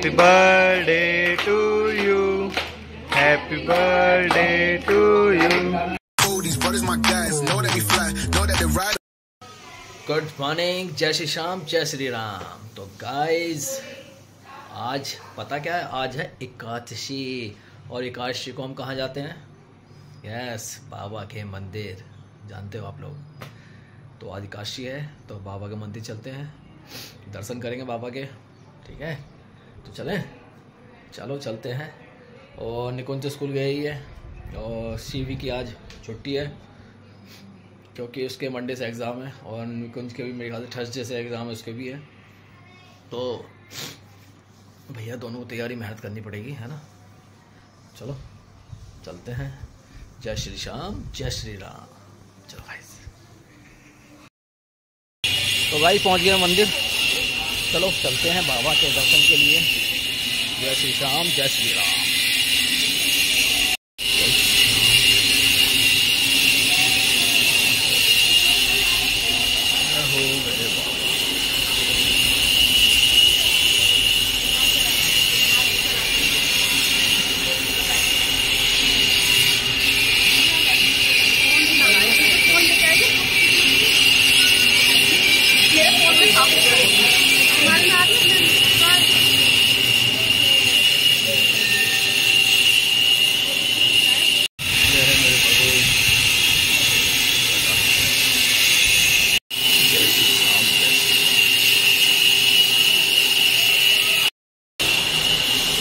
Happy birthday to you. Happy birthday to you. Oh, these brothers my guys. Know that we fly. Know that they ride. Good morning जय श्री श्याम जय श्री राम तो guys आज पता क्या है आज है एकादशी और एकादशी को हम कहाँ जाते हैं यस बाबा के मंदिर जानते हो आप लोग तो आज एकादशी है तो बाबा के मंदिर चलते हैं दर्शन करेंगे बाबा के ठीक है तो चलें। चलो, चलते हैं। और निकुंज स्कूल गई है। और सीवी की आज छुट्टी है, क्योंकि उसके मंडे से एग्ज़ाम है। और निकुंज के भी मेरे ख्याल से थर्सडे से एग्ज़ाम है, उसके भी है। तो भैया, दोनों को तैयारी, मेहनत करनी पड़ेगी, है ना? चलो, चलते हैं। जय श्री श्याम जय श्री राम। चलो भाई तो भाई, पहुँच गया मंदिर। चलो चलते हैं बाबा के दर्शन के लिए। जय श्री राम जय श्री राम जय हो मेरे बाबा जय है मेरे प्रभु जय श्री राम जय श्री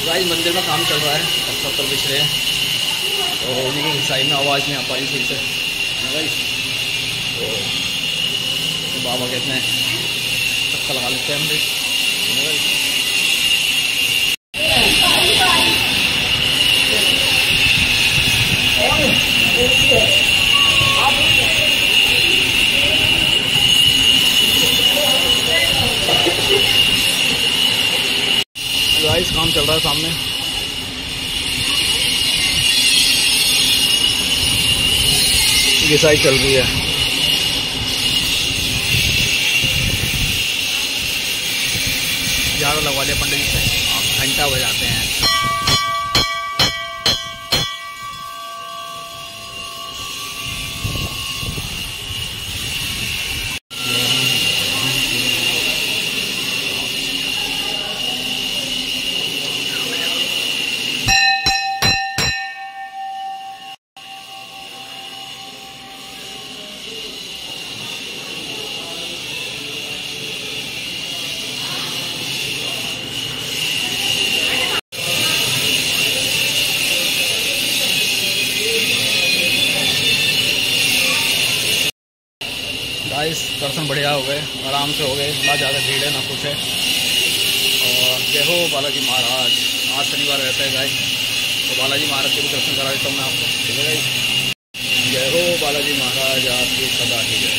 गाइस मंदिर में काम चल रहा है सब सब पर बिछ रहे हैं तो उन्हीं की साइड में आवाज़ नहीं आ पाई सही से। है तो बाबा कहते हैं चक्का लगा लेते हैं हम भी। है काम चल रहा है सामने। साइड चल रही है। ज़्यादा लगवा लिया पंडित जी से। घंटा बजाते हैं। बढ़िया हो गए, आराम से हो गए, ना ज़्यादा भीड़ है, ना कुछ है। और जय हो बालाजी महाराज। आज शनिवार रहता है गाय तो बालाजी महाराज के भी दर्शन करा देता हूँ मैं आपको। ठीक है जय हो बालाजी महाराज, आपकी सदा ही जय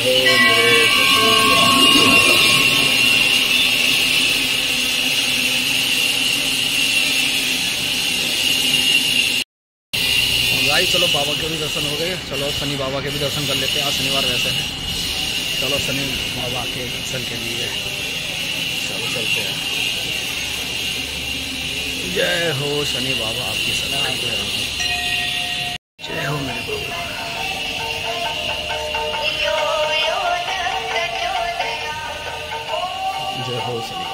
हो मेरे प्रभु आपकी सदा ही गाइस चलो बाबा के भी दर्शन हो गए। चलो, शनि बाबा के भी दर्शन कर लेते हैं। आज शनिवार वैसे है। चलो, शनि बाबा के दर्शन के लिए चलो चलते हैं। जय हो शनि बाबा, आपकी जय जय हो मेरे बाबा जय हो शनि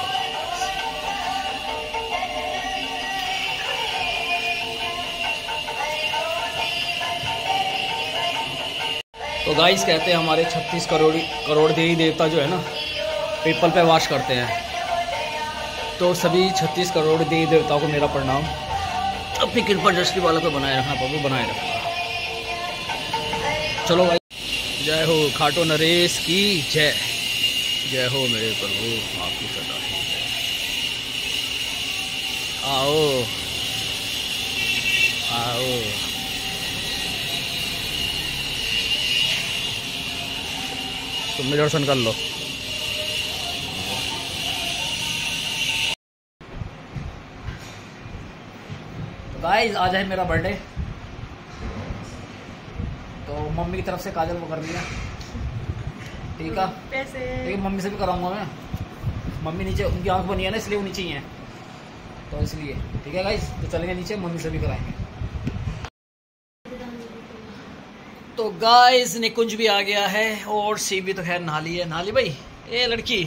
गाइस कहते हैं हमारे 36 करोड़ करोड़ देवी देवता जो है ना, पीपल पे वास करते हैं। तो सभी 36 करोड़ देवी देवताओं को मेरा प्रणाम। अपनी कृपा दृष्टि वालों को बनाए रखना, प्रभु बनाए रखना। चलो भाई। जय हो खाटो नरेश की जय। जय हो मेरे प्रभु आपकी सदा आओ। आओ। तुम भी दर्शन कर लो। तो गाइस आज है मेरा बर्थडे तो मम्मी की तरफ़ से काजल वो कर लिया ठीक है? पैसे। मम्मी से भी कराऊँगा मैं। मम्मी नीचे उनकी आँख बनी है ना इसलिए वो नीचे ही है। तो इसलिए। ठीक है गाइस तो चलेंगे नीचे मम्मी से भी कराएँगे। तो गाइस निकुंज भी आ गया है और सी भी तो खैर नहा ली है। नहा ली भाई ए लड़की।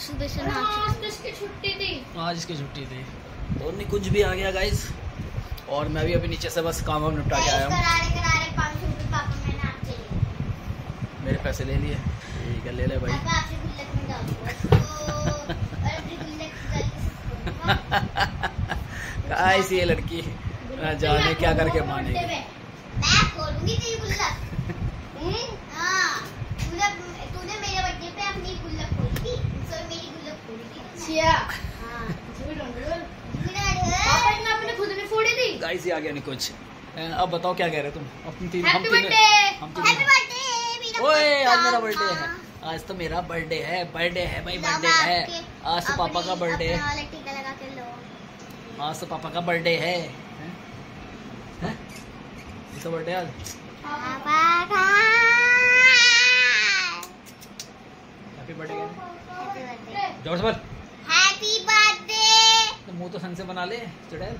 सुबह से छुट्टी थी? आज इसकी छुट्टी थी। तो निकुंज भी आ गया गाइस और मैं भी अभी नीचे से बस काम वाम निपटा के आया हूँ। मेरे पैसे ले लिए। ठीक है ले ले भाई। गाइस ये लड़की जाने क्या करके मानेगी मैं खोलूँगी तेरी गुल्लक हम्म, हाँ तूने तूने मेरे बर्थडे पे अपनी गुल्लक खोली थी सो मेरी गुल्लक खोली गाइस ये आ गया निकुंज अब बताओ क्या कह रहे तुम? अपनी तीन हम तीन हम तीन ओए आज मेरा बर्थडे है। आज तो मेरा बर्थडे है। बर्थडे है भाई बर्थडे है। आज तो पापा का बर्थडे है। आज तो पापा का बर्थडे है। हैं? इसका बर्थडे आज? पापा का हैप्पी बर्थडे हैप्पी बर्थडे ज़ोर से बोल। हैप्पी बर्थडे तो मुँह तो संग से बना ले चुड़ैल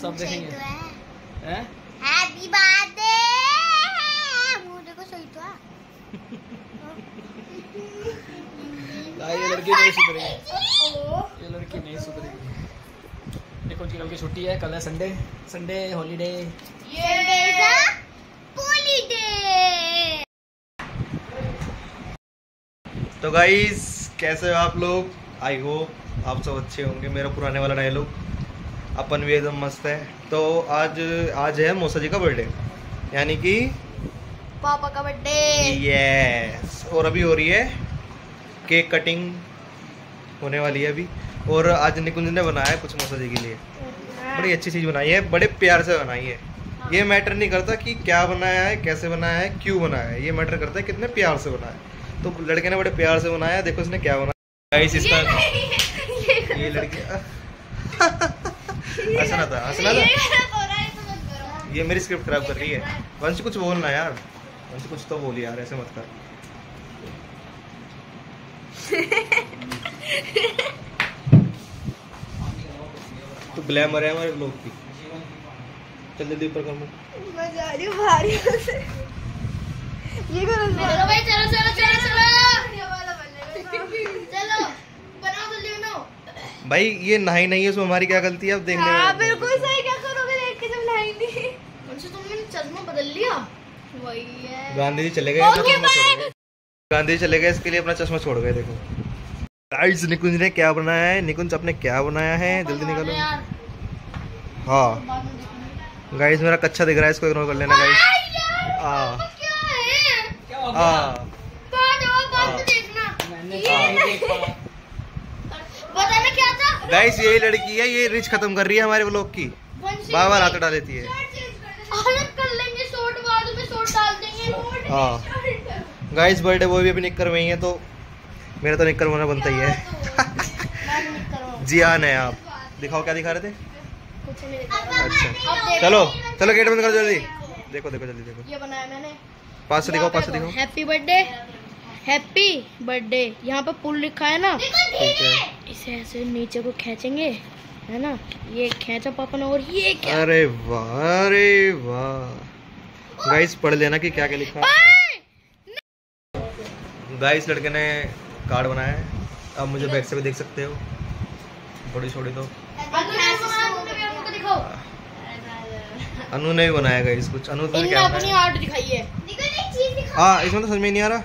सब देखेंगे। हैं? हैप्पी बर्थडे मुँह देखो सही तो है। ये लड़की नहीं सुधरेगी ये लड़की नहीं सुधरेगी निकुंज की कल की छुट्टी है कल है संडे संडे हॉलीडे हॉलीडे तो गाइस कैसे हो आप लोग? आई होप आप सब अच्छे होंगे मेरा पुराने वाला डायलॉग अपन भी एकदम मस्त है। तो आज आज है मौसा जी का बर्थडे यानी कि पापा का बर्थडे यस और अभी हो रही है केक कटिंग होने वाली है अभी। और आज निकुंज ने बनाया है कुछ मौसा जी के लिए। बड़ी अच्छी चीज़ बनाई है बड़े प्यार से बनाई है। ये मैटर नहीं करता कि क्या बनाया है कैसे बनाया है क्यों बनाया है। ये मैटर करता है कितने प्यार से बनाया है। तो लड़के ने बड़े प्यार से बनाया है देखो इसने क्या बनाया गाइस इसका ये लड़की। हंसना था हंसना था। ये मेरी स्क्रिप्ट खराब कर रही है। वंश कुछ बोलना यार। वंश कुछ तो बोल यार ऐसे मत कर। तो ग्लैमर है हमारे लोग की। चल जल्दी ऊपर कर मुँह। चलो भाई चलो चलो चलो चलो। चलो बनाओ जल्दी बनाओ भाई ये नहाई नहीं है उसमें हमारी क्या गलती है? अब देखने हाँ बिल्कुल सही क्या करोगे देख के जब नहाएँगी मुझसे तुमने चश्मा बदल लिया? वही है। गांधी जी चले गए गांधी जी चले गए इसके लिए अपना चश्मा छोड़ गए देखो। गाइस निकुंज ने क्या बनाया है? निकुंज आपने क्या बनाया है? जल्दी निकालो। यार। हाँ। गाइस मेरा कच्चा दिख रहा है इसको इग्नोर कर लेना गाइस यार हाँ। बताना क्या था? गाइस यही लड़की है ये रिच खत्म कर रही है हमारे ब्लॉग की। बार बार उठा लेती है। शर्ट चेंज कर देना। अलग कर लेंगे शॉर्ट बाद में शॉर्ट डाल देंगे। हाँ। गाइस बर्थडे वो भी अभी निक्कर में ही है तो मेरा तो निक्कर होना बनता ही है। करूँगा। जी हाँ है आप। दिखाओ क्या दिखा रहे थे? कुछ नहीं दिखा। अच्छा। चलो चलो गेट बंद करो जल्दी। देखो देखो जल्दी देखो। ये बनाया मैंने। पास से दिखाओ पास से दिखाओ। Happy birthday happy birthday. यहाँ पे पुल लिखा है ना? इसे ऐसे नीचे को खींचेंगे है ना? ये खींचा पापा ने और ये क्या? अरे वाह अरे वाह। गाइस पढ़ लेना कि क्या क्या लिखा गाइस लड़के ने कार्ड बनाया है। अब मुझे बैक से भी देख सकते हो। बड़ी छोड़ी तो। अनु ने भी बनाया गाइस कुछ। अनु ने इनने क्या अपनी आर्ट दिखाई है। निकल एक चीज़ दिखाओ। हाँ इसमें तो समझ में नहीं आ रहा।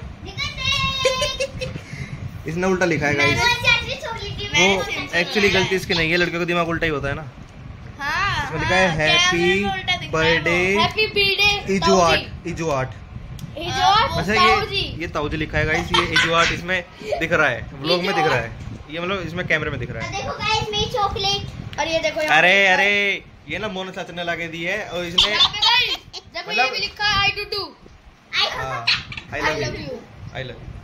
इसने उल्टा लिखा है गाइस ली थी वो एक्चुअली गलती इसकी नहीं है लड़कियों का दिमाग उल्टा ही होता है ना। हाँ इसमें लिखा है हैप्पी बर्थडे हैप्पी बर्थडे इजो आर्ट इजो आर्ट अच्छा ये ये ताऊजी लिखा है गाइस ये इजो आर्ट इसमें दिख रहा है व्लॉग में दिख रहा है। ये मतलब इसमें कैमरे में दिख रहा है। देखो गाइस मेरी चॉकलेट और ये देखो अरे अरे ये ना मोना चाचा ने लाके दी है और इसने ये मतलब- भी लिखा है। I do do I love you you I love तो भी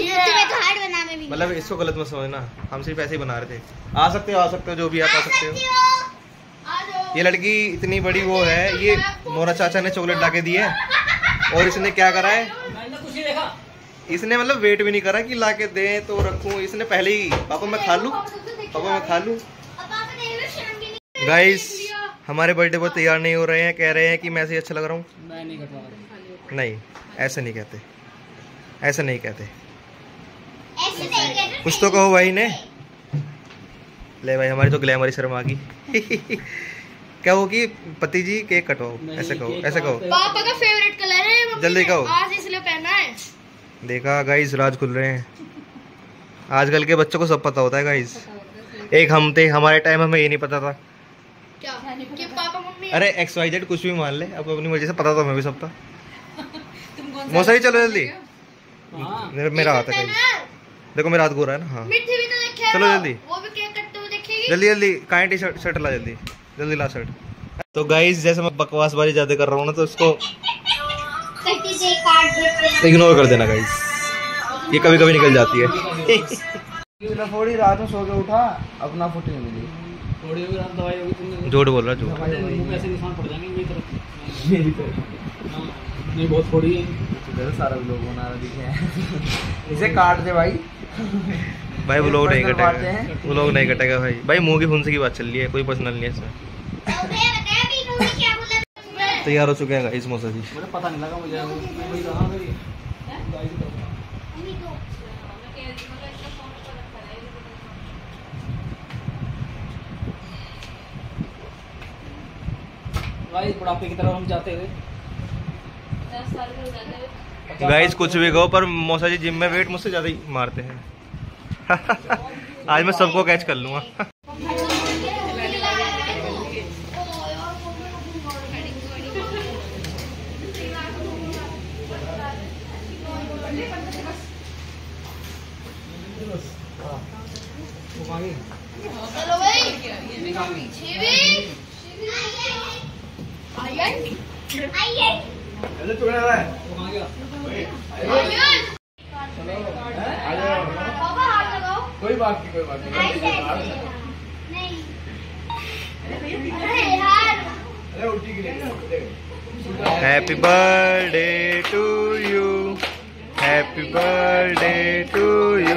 मतलब इसको गलत मत समझना। हम सिर्फ़ ऐसे ही बना रहे थे। आ सकते हो आ सकते हो जो भी आप आ सकते हो। ये लड़की इतनी बड़ी वो है ये मोरा चाचा ने चॉकलेट लाके दी है और इसने क्या करा है? मैंने कुछ नहीं देखा इसने मतलब वेट भी नहीं करा कि ला के दे तो रखूँ। इसने पहले ही पापा मैं खा लूँ? पापा मैं खा लूँ? गाइस हमारे बर्थडे पर तैयार नहीं हो रहे हैं कह रहे हैं कि मैं ऐसे ही अच्छा लग रहा हूँ। नहीं कटवा नहीं ऐसे नहीं कहते। ऐसे नहीं कहते। कुछ तो कहो भाई ने। ले भाई हमारी तो ग्लैमर शर्म आ गई। कहो कि पति जी केक कटवाओ? ऐसे कहो ऐसे कहो। पापा का फेवरेट कलर है मम्मी जल्दी कहो। आज इसलिए पहना है। देखा गाइस राज खुल रहे हैं। आजकल के बच्चों को सब पता होता है गाइस एक हम थे हमारे टाइम हमें ये नहीं पता था। क्या? कि पापा मम्मी? अरे एक्स वाई जेड कुछ भी मान ले अब अपनी मर्ज़ी से पता तो हमें भी सब था। मौसा ही चलो जल्दी। हाँ। मेरा- हाथ है गाइस देखो मेरा हाथ गोरा है ना? हाँ। भी तो चलो जल्दी। वो भी केक कटते हुए देखेगी? जल्दी जल्दी काइंड टी शर्ट शर्ट ला जल्दी। जल्दी ला शर्ट। तो गाइस जैसे मैं बकवास बारी ज़्यादा कर रहा हूँ ना तो इसको इग्नोर कर देना गाइस ये कभी कभी निकल जाती है। थोड़ी रात में सो के उठा अपना फुटी नहीं मिली। झूठ बोल रहा झूठ। हमारे मुँह में ऐसे निशान पड़ जाएँगे मेरी तरफ़। हाँ, नहीं बहुत थोड़ी है। सारा लोग बना रहा दिखे हैं। इसे काट दे भाई। भाई वो लोग नहीं कटेगा। वो लोग नहीं कटेगा भाई। भाई मुँह की फुंसी की बात चल रही है कोई पर्सनल नहीं है इसमें। तैयार हो चुके हैं गाइस मौसा जी। मुझे पता नहीं लगा मुझे बुढ़ापे की तरफ़ हम जाते हुए। गाइस कुछ भी कहो, पर मौसा जी जिम में वेट मुझसे ज़्यादा ही मारते हैं। आज मैं सबको कैच कर लूँगा चलो भाई शिवी आइए आइए पापा हाथ लगाओ कोई बात नहीं कोई बात अरे यार। अरे उल्टी के लिए happy birthday to you happy birthday to you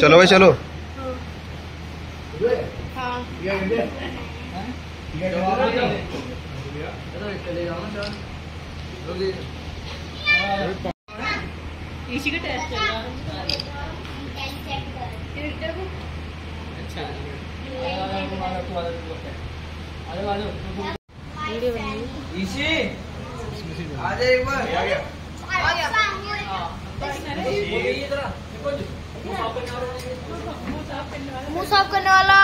चलो भाई चलो। हाँ। वीडियो बनी इसी आ जा एक बार आ गया मुँह साफ़ करने वाला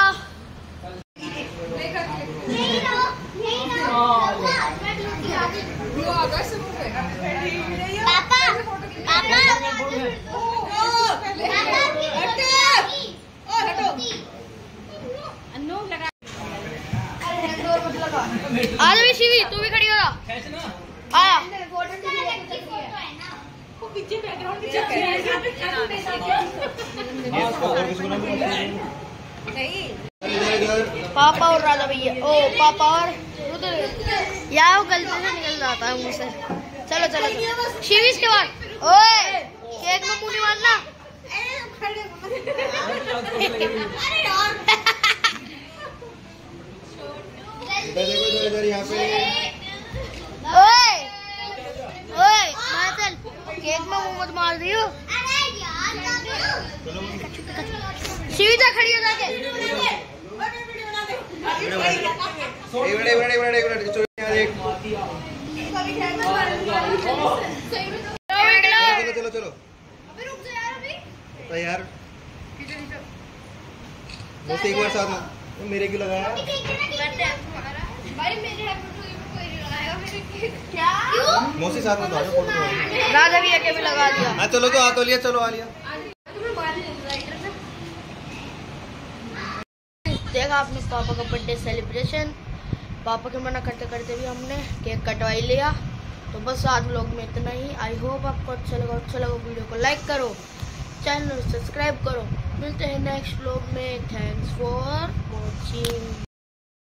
पापा पापा आ जा शिवी तू भी खड़ी हो जा। आया पापा और राधा भैया। ओ पापा और रुद्र यार वो गलती से निकल जाता है मुझसे चलो चलो, चलो। के बाद ओए केक में मुँह नहीं मारना ओए ओए मार चल केक में मुँह मत मार दियो जा खड़ी हो जाके। चलो चलो चलो। एक बार साथ में। मेरे क्यों लगाया? मौसी साथ में तो आ जाओ फ़ोटो तो राजा भी आके भी लगा दिया। हाँ चलो तो आ तो लिया चलो आ लिया। देखा आपने पापा का बर्थडे सेलिब्रेशन पापा के मना करते करते भी हमने केक कटवाई लिया। तो बस आज लोग में इतना ही। आई होप आपको अच्छा लगा अच्छा लगा वीडियो को लाइक करो चैनल सब्सक्राइब करो। मिलते हैं नेक्स्ट व्लॉग में। Thanks for watching